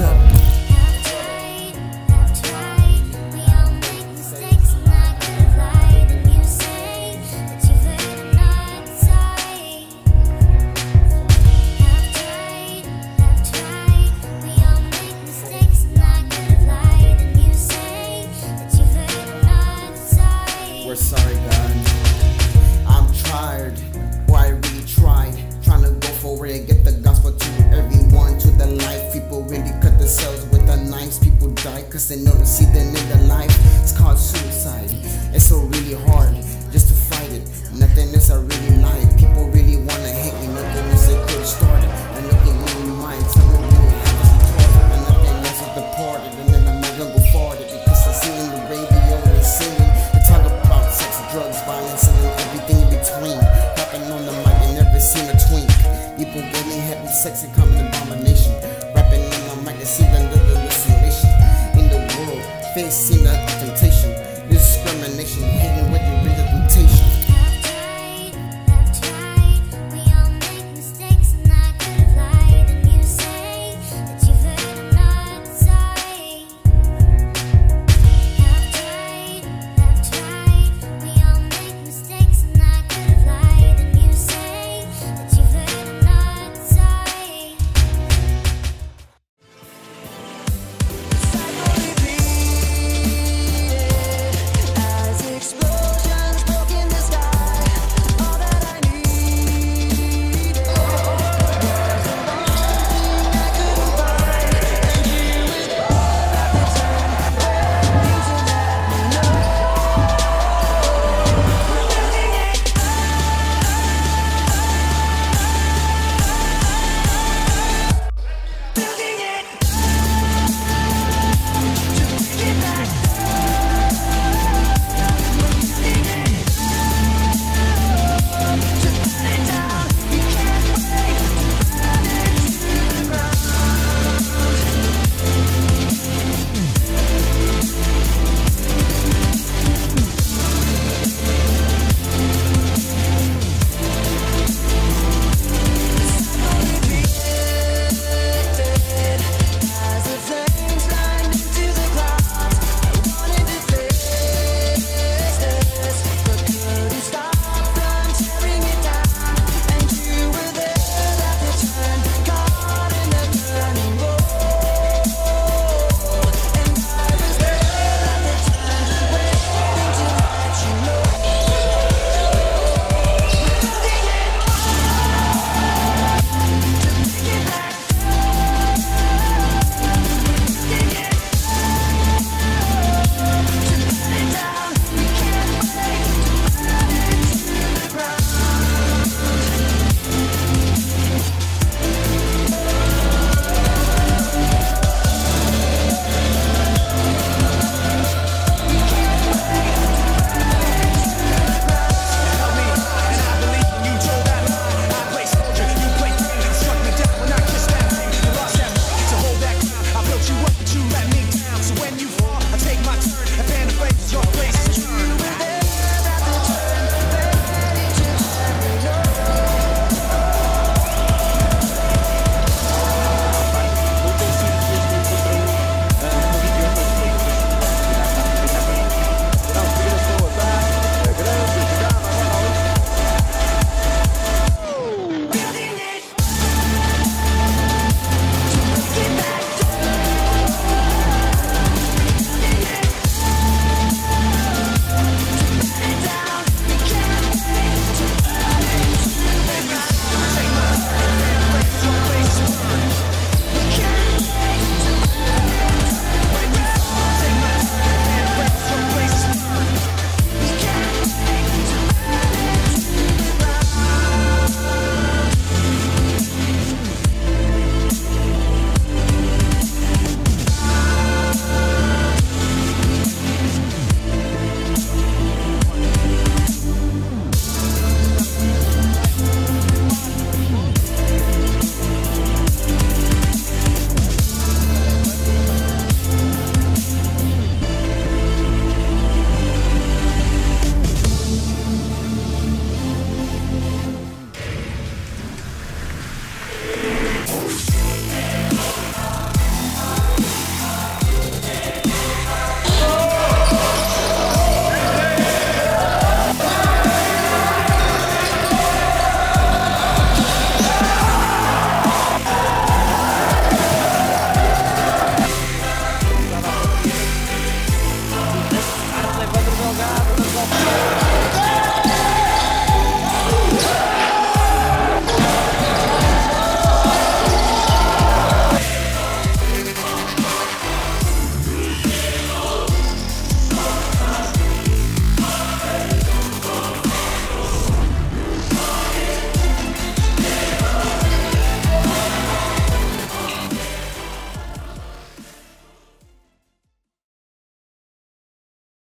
up. see the, the, in the world. facing seem temptation.